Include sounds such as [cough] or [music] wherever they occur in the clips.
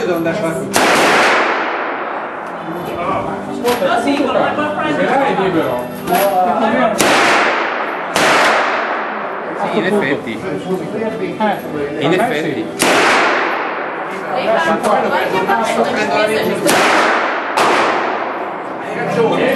io devo andare a fare Ascolta, no, sì, con la boyfriend. è libero. Sì, in effetti. Eh, in effetti. È un passo prendo la legge. Hai ragione.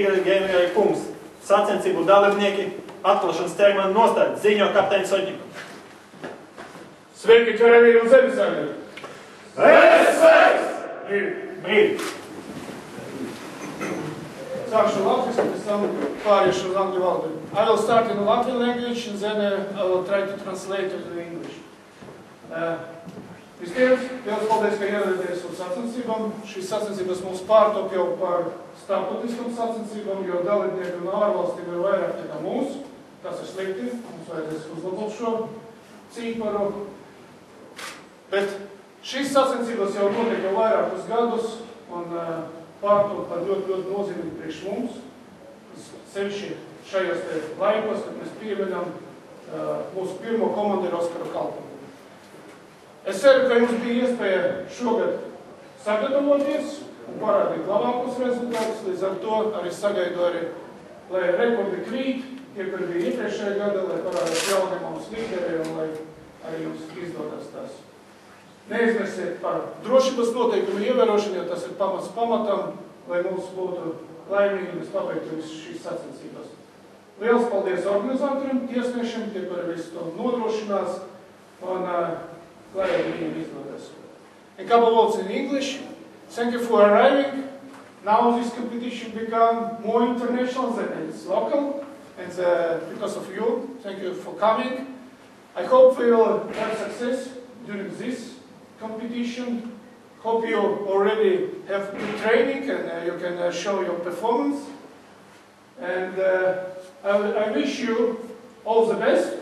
Rīgas Gēmijai kungs, sacensību dalībnieki atklāšanas termiņu nostāja ziņo kapteiņu soģiku. Sveiki, karavīri un zemesargi! Brīdi, brīdi. Sākšu latviski, pēc tam pāriešu uz angļu valodu. I will start in the Latvian language and then uh, I will try to translate it to English. Uh, Vispirms, liels paldies, ka ieradāties uz sacensībām. Šīs sacensības mums pārtop jau par starptautiskām sacensībām, jo dalībnieki no ārvalstīm ir vairāk nekā mūsu. Tas ir slikti, mums vajadzēs uzlabot šo cīparu. Bet šīs sacensības jau notiek jau vairākus gadus un uh, pārtop par ļoti, ļoti nozīmīgi priekš mums. Sevišķi šajos te laikos, kad mēs pieminam uh, mūsu pirmo komandieru Oskaru Kalpinu. Es ceru, ka jums bija iespēja šogad sagatavoties un parādīt labākos rezultātus, līdz ar to arī sagaidu arī, lai rekordi krīt, tie, kur bija iepriekšējā gada, lai parādītu jauniem mums līderiem un lai arī jums izdodas tas. Neizmirsiet par drošības noteikumu ievērošanu, jo tas ir pamats pamatam, lai mums būtu laimīgi un mēs pabeigtu visas šīs sacensības. Liels paldies organizatoriem, tiesnešiem, tie, kuri visu to nodrošinās, un uh, izdodas. A couple of words in English. Thank you for arriving. Now this competition become more international than it's local, and uh, because of you, thank you for coming. I hope we will have success during this competition. Hope you already have good training and uh, you can uh, show your performance. And uh, I, I wish you all the best.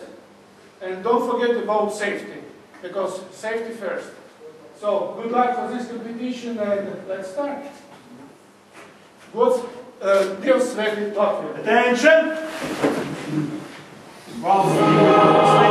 And don't forget about safety, because safety first. So good luck for this competition and let's start. Uh, Dievs sveiki Attention! Thank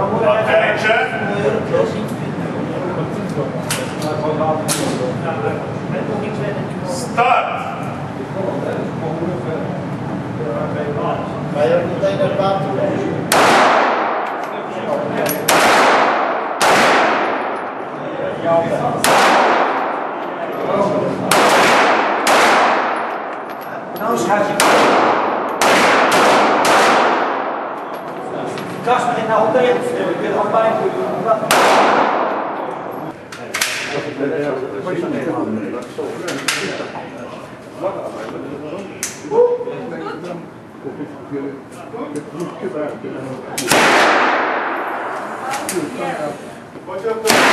Attention. Pode entrar.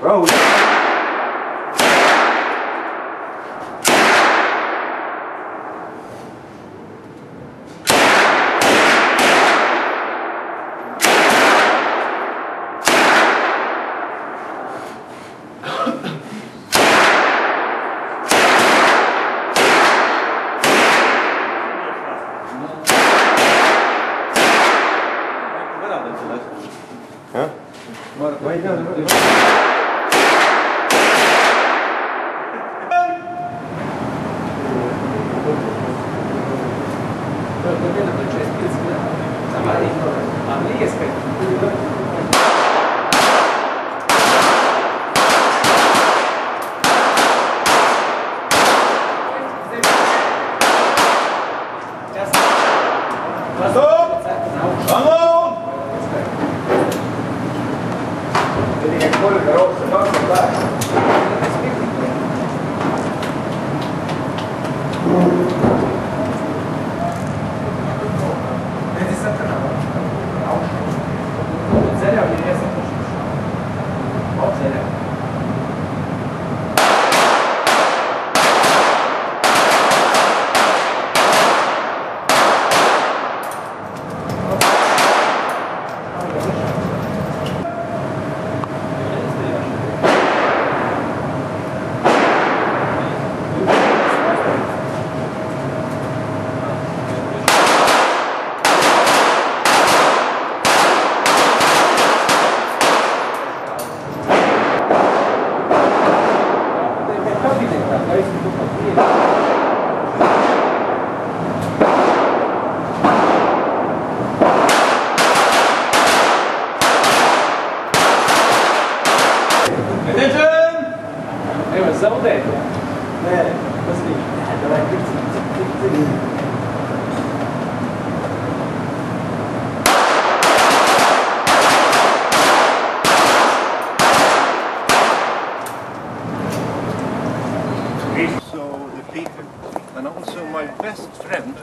Raul. Claro, So the Peter, and also my best friend.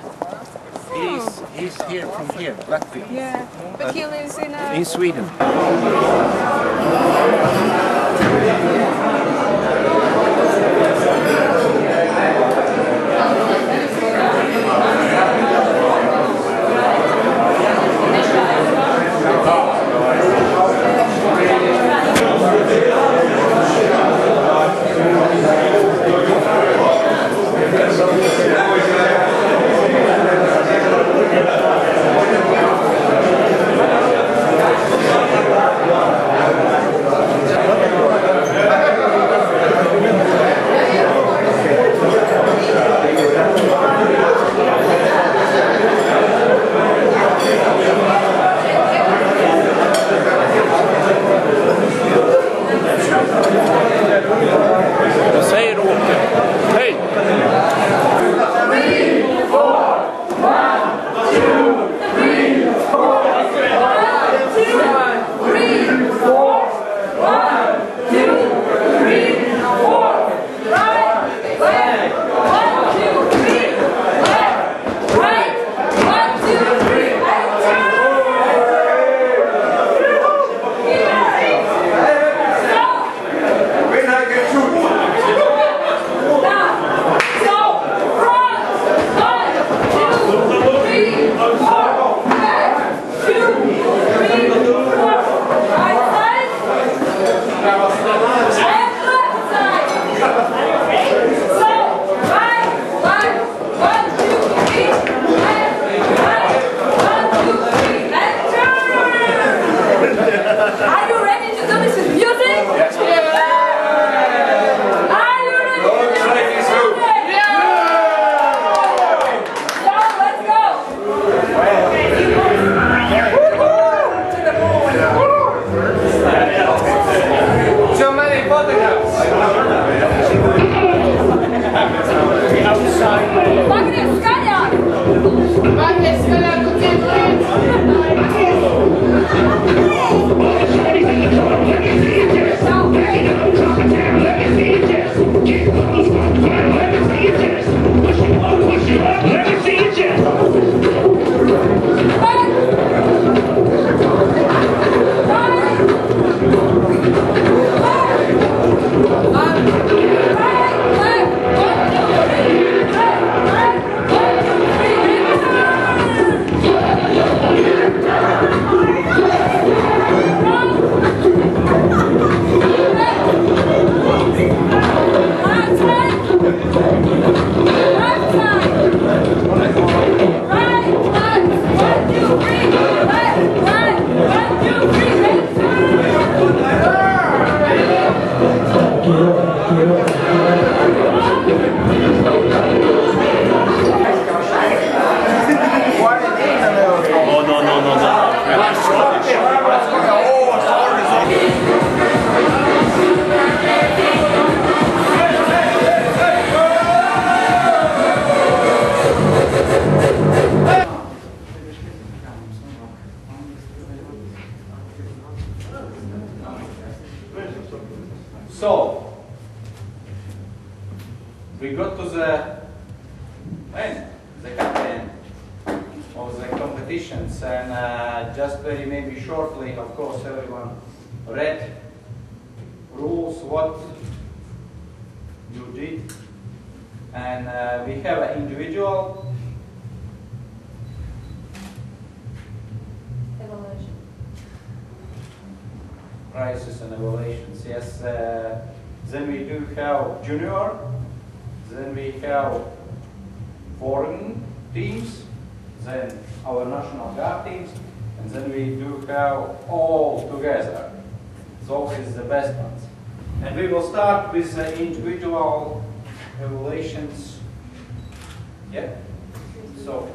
He's he's here from here, Latvia, Yeah, but he lives in a... in Sweden. Everyone read rules, what you did, and uh, we have an individual Evaluation. prices and evaluations. Yes, uh, then we do have junior, then we have foreign teams, then our national guard teams, and then we do have all together. Those is the best ones. And we will start with the individual evaluations. Yeah? So,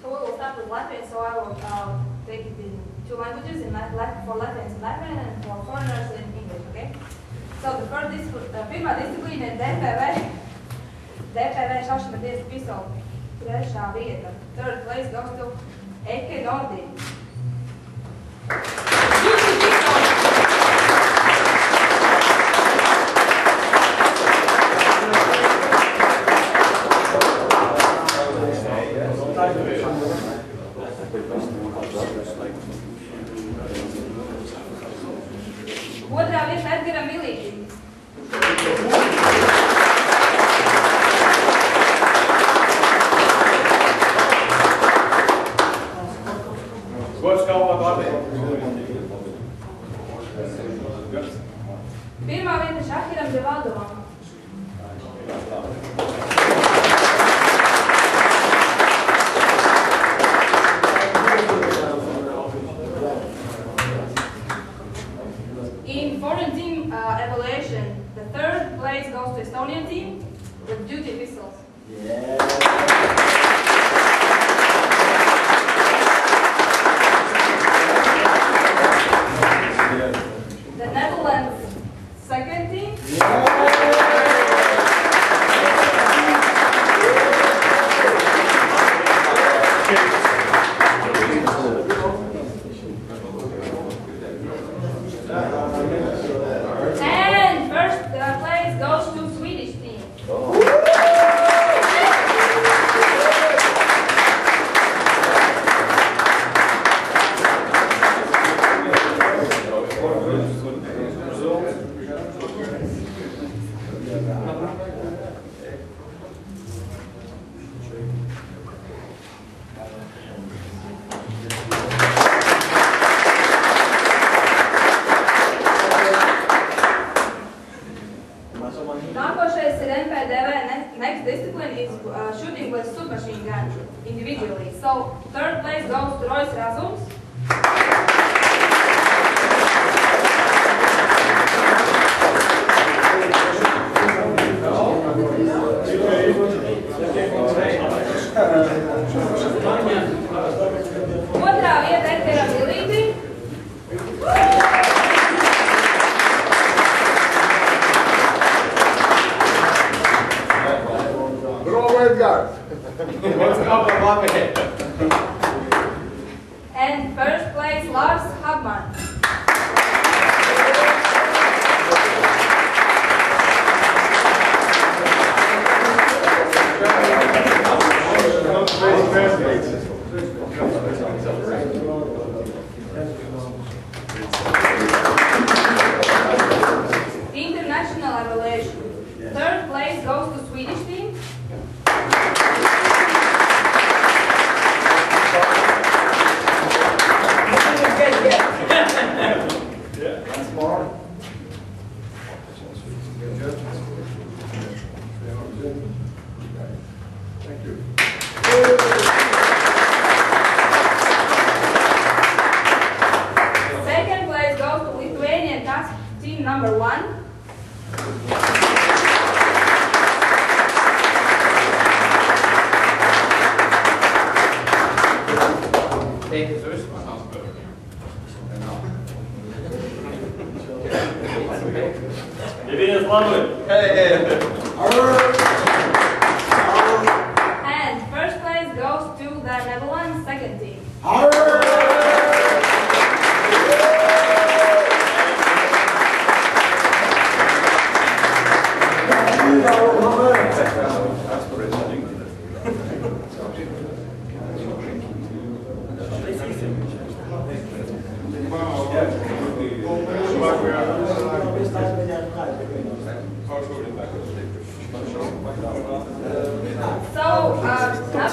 So we will start with Latvian, so I will um, take it in two languages, in for Latvians in Latvian and for foreigners in English, okay? So the first discipline, uh, pirmā disciplīna ir DPV. DPV šašmaties pistola. Trešā vieta. Third place goes to Eke Nordin.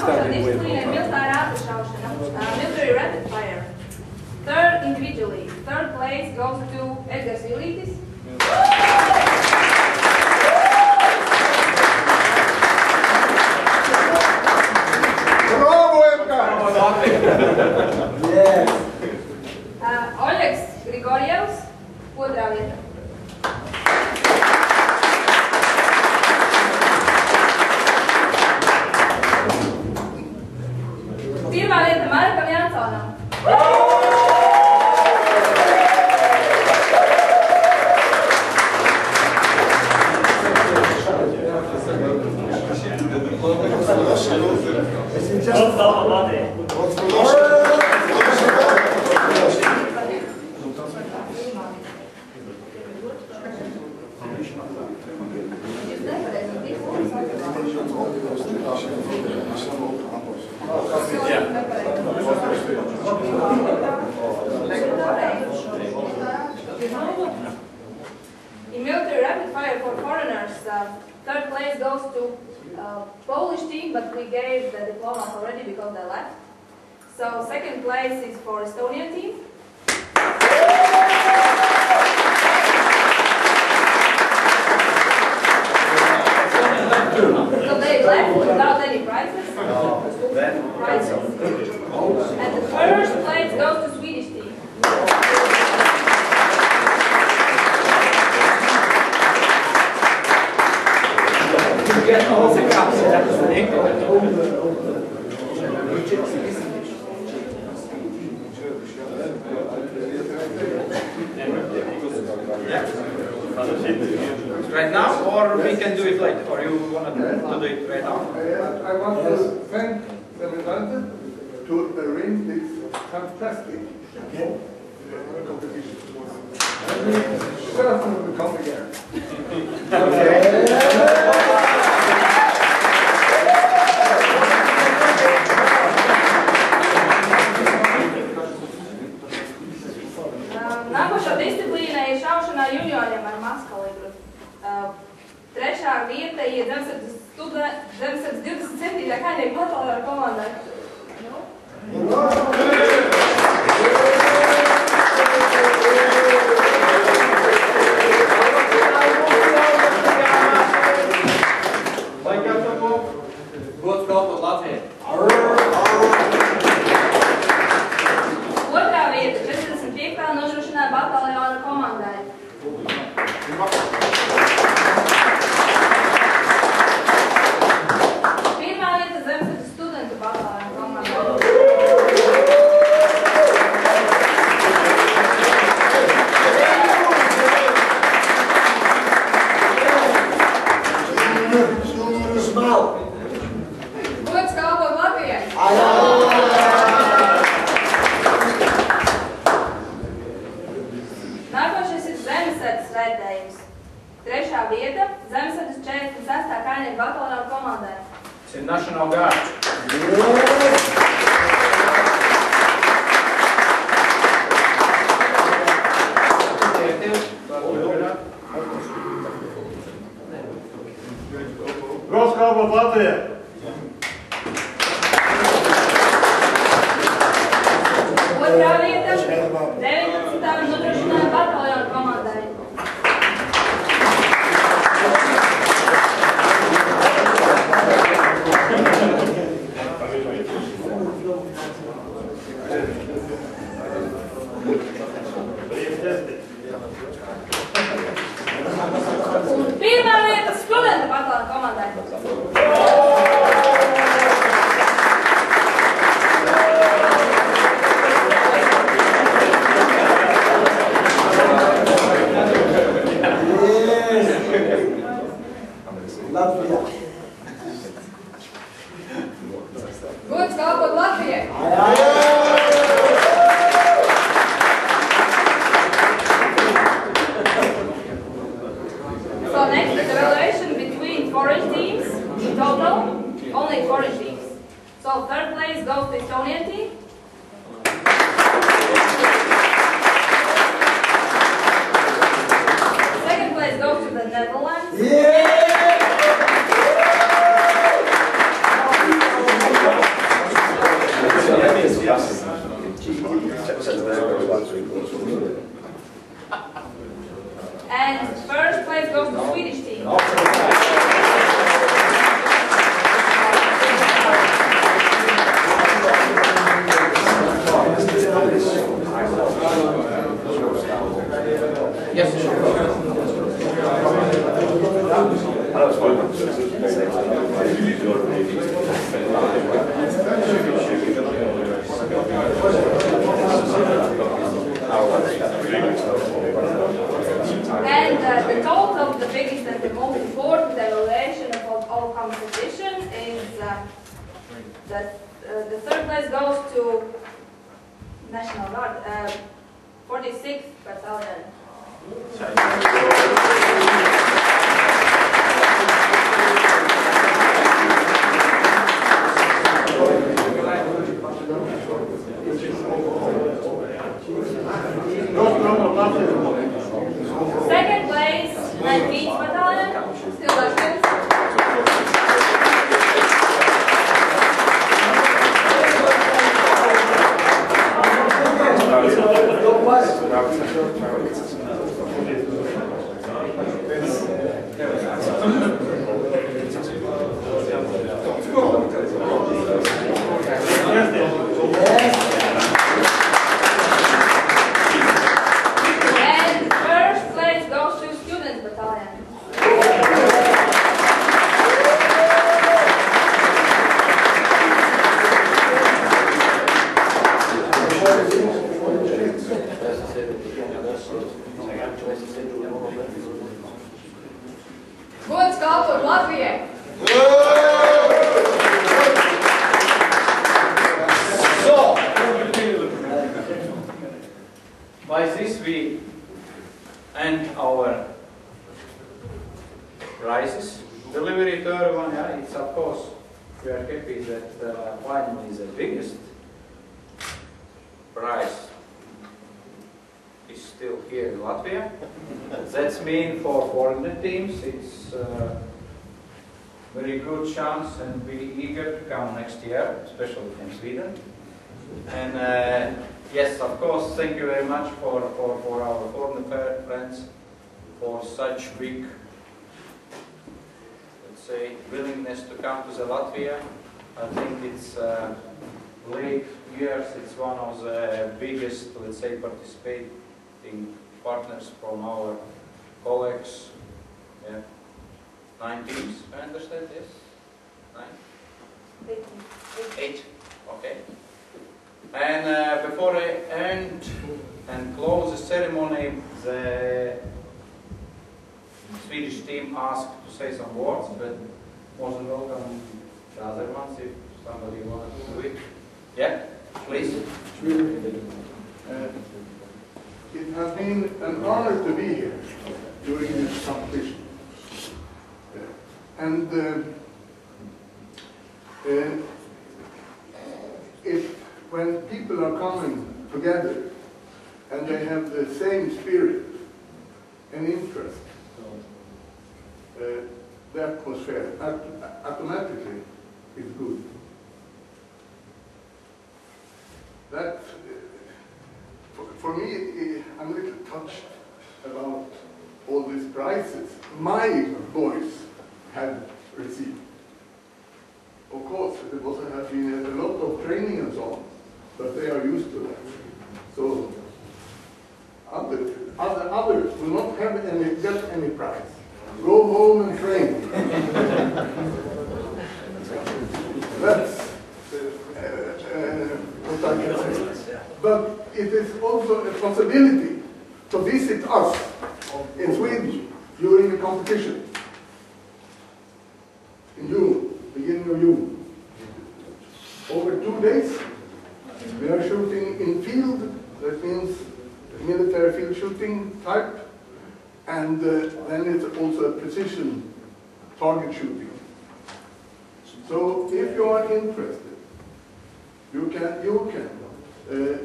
So this starting with. Military rapid fire. Third individually. Third place goes to Edgar gave the diplomas already because they left. So second place is for Estonian team. or we can do it later, or you want to do it right now? I want to thank the Vedanta to arrange this fantastic competition. Let me come again. okay. And first place goes to Swedish team. Place, 19th Battalion, still Latvians. And first place goes to Student Battalion. Gods kalpot Latvijai! So, by this we end our prizes delivery to everyone. Yeah, it's of course we are happy that uh, is the biggest prize is still here in Latvia. [laughs] That's mean for foreign teams. It's uh, very good chance and we eager to come next year, especially from Sweden. And uh, yes, of course, thank you very much for, for, for our foreign friends for such big, say, willingness to come to the Latvia. I think it's uh, late years, it's one of the biggest, let's say, participating partners from our colleagues. Yeah. Nine teams, I understand, yes? Nine? Eight, okay. And uh, before I end and close the ceremony, the Swedish team asked to say some words, but more than welcome the other ones if somebody wants to do it. Yeah, please. Uh, It has been an honor to be here during this competition. Uh, And uh, uh, if, when people are coming together and they have the same spirit and interest, uh, the atmosphere automatically is good. That, uh, for, me, I'm a little touched about all these prizes my boys have received. Of course, there was, has been a lot of training and so on, but they are used to that. So, other, other, others will not have any, get any prize. Go home and train. That's uh, what I can say. But it is also a possibility to visit us in Sweden during the competition in June, beginning of June. Over two days, we are shooting in field, that means military field shooting type, and uh, then it's also a precision target shooting. So if you are interested, you can, you can uh,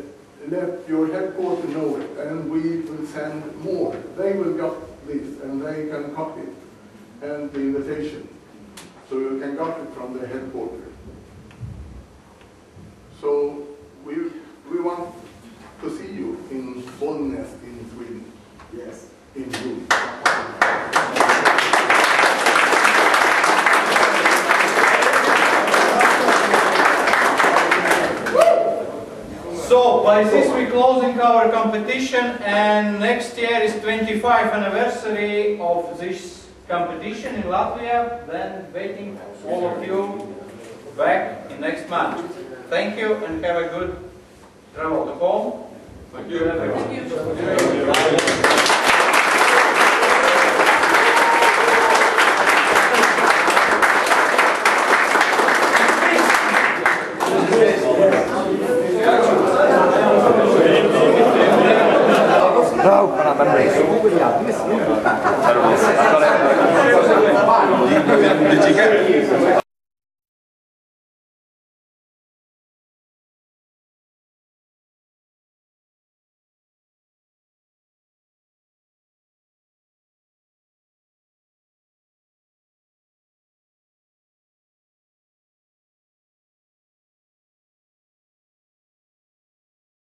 let your headquarters know it, and we will send more. They will get this, and they can copy it, and the invitation. So you can get it from the headquarters. So we, we want to see you in Bollnäs in Sweden. Yes. In June. So by this we're closing our competition and next year is 25 anniversary of this competition in Latvia, then waiting all of you back in next month. Thank you and have a good travel to home. Thank you. Thank you.